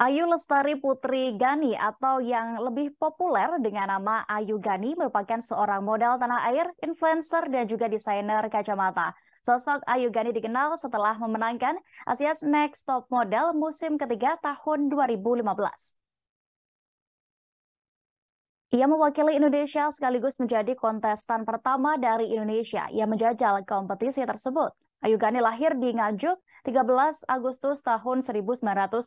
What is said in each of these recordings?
Ayu Lestari Putri Gani atau yang lebih populer dengan nama Ayu Gani merupakan seorang model tanah air, influencer, dan juga desainer kacamata. Sosok Ayu Gani dikenal setelah memenangkan Asia's Next Top Model musim ketiga tahun 2015. Ia mewakili Indonesia sekaligus menjadi kontestan pertama dari Indonesia yang menjajal kompetisi tersebut. Ayu Gani lahir di Nganjuk 13 Agustus tahun 1991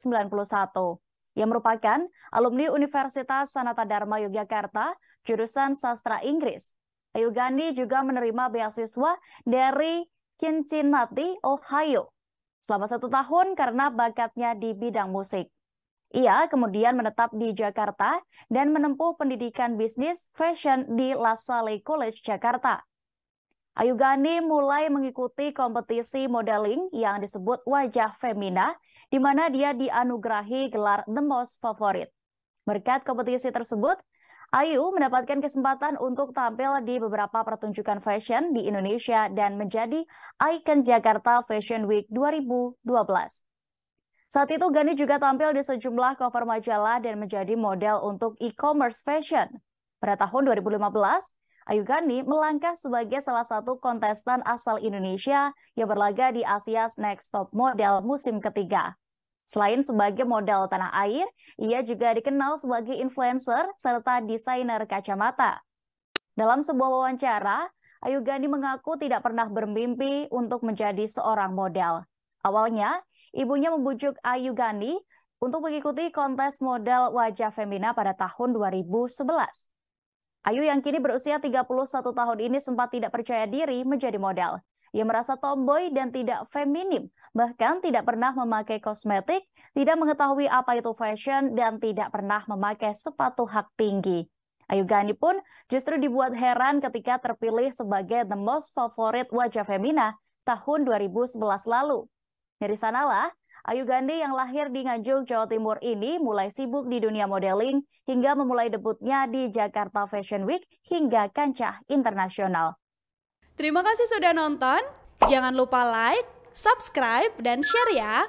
yang merupakan alumni Universitas Sanata Dharma Yogyakarta jurusan sastra Inggris. Ayu Gani juga menerima beasiswa dari Cincinnati, Ohio selama satu tahun karena bakatnya di bidang musik. Ia kemudian menetap di Jakarta dan menempuh pendidikan bisnis fashion di La Salle College, Jakarta. Ayu Gani mulai mengikuti kompetisi modeling yang disebut Wajah Femina, di mana dia dianugerahi gelar The Most Favorite. Berkat kompetisi tersebut, Ayu mendapatkan kesempatan untuk tampil di beberapa pertunjukan fashion di Indonesia dan menjadi ikon Jakarta Fashion Week 2012. Saat itu Gani juga tampil di sejumlah cover majalah dan menjadi model untuk e-commerce fashion. Pada tahun 2015, Ayu Gani melangkah sebagai salah satu kontestan asal Indonesia yang berlaga di Asia's Next Top Model musim ketiga. Selain sebagai model tanah air, ia juga dikenal sebagai influencer serta desainer kacamata. Dalam sebuah wawancara, Ayu Gani mengaku tidak pernah bermimpi untuk menjadi seorang model. Awalnya, ibunya membujuk Ayu Gani untuk mengikuti kontes model wajah femina pada tahun 2011. Ayu yang kini berusia 31 tahun ini sempat tidak percaya diri menjadi model. Ia merasa tomboy dan tidak feminim, bahkan tidak pernah memakai kosmetik, tidak mengetahui apa itu fashion, dan tidak pernah memakai sepatu hak tinggi. Ayu Gani pun justru dibuat heran ketika terpilih sebagai the most favorite wajah femina tahun 2011 lalu. Dari sanalah, Ayu Gandhi yang lahir di Nganjuk, Jawa Timur ini mulai sibuk di dunia modeling hingga memulai debutnya di Jakarta Fashion Week hingga kancah internasional. Terima kasih sudah nonton. Jangan lupa like, subscribe, dan share ya.